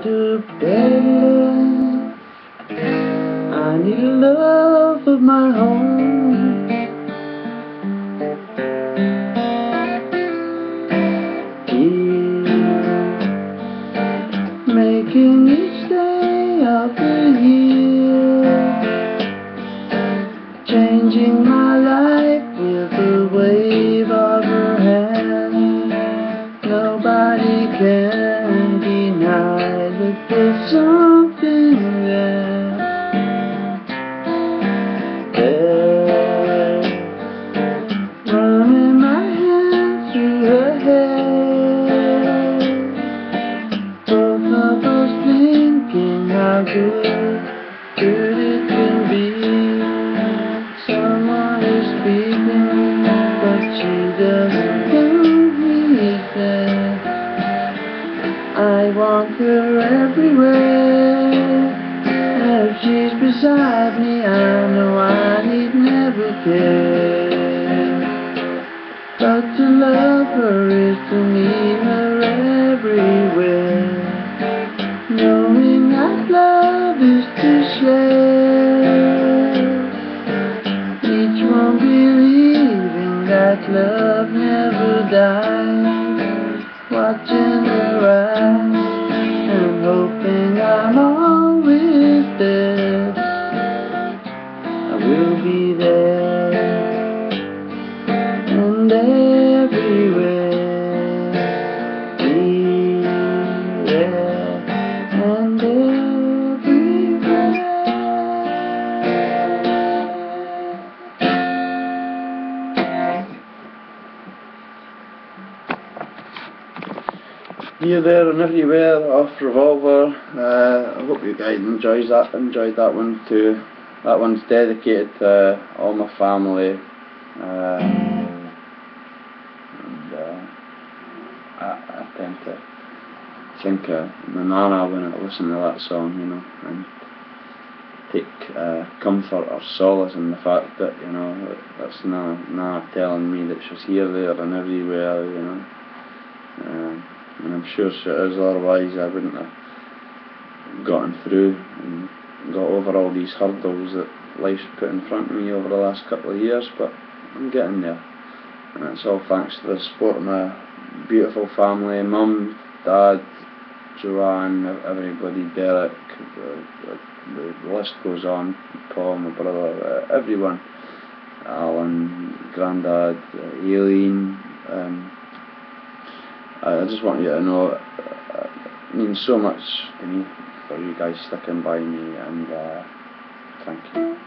I need love of my own. There's something there. Running my hand through her hair. Both of us thinking how good Want her everywhere. If she's beside me, I know I need never care. But to love her is to meet her everywhere. Knowing that love is to share. Each one believing that love never dies. Watching Here, there, and everywhere off Revolver. Uh, I hope you guys enjoys that. Enjoyed that one too. That one's dedicated to all my family. Uh, and uh, I, I tend to think of my nana when I listen to that song, you know, and take uh, comfort or solace in the fact that you know that's Nana, Nana telling me that she's here, there, and everywhere, you know. And I'm sure she is, otherwise I wouldn't have gotten through and got over all these hurdles that life's put in front of me over the last couple of years, but I'm getting there. And it's all thanks to the support of my beautiful family, mum, dad, Joanne, everybody, Derek, the, the, the list goes on, Paul, my brother, uh, everyone, Alan, Grandad, uh, Aileen, um, I I just want you to know uh, it means so much to me for you guys sticking by me and uh, thank you.